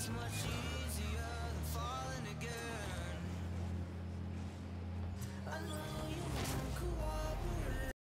things much easier.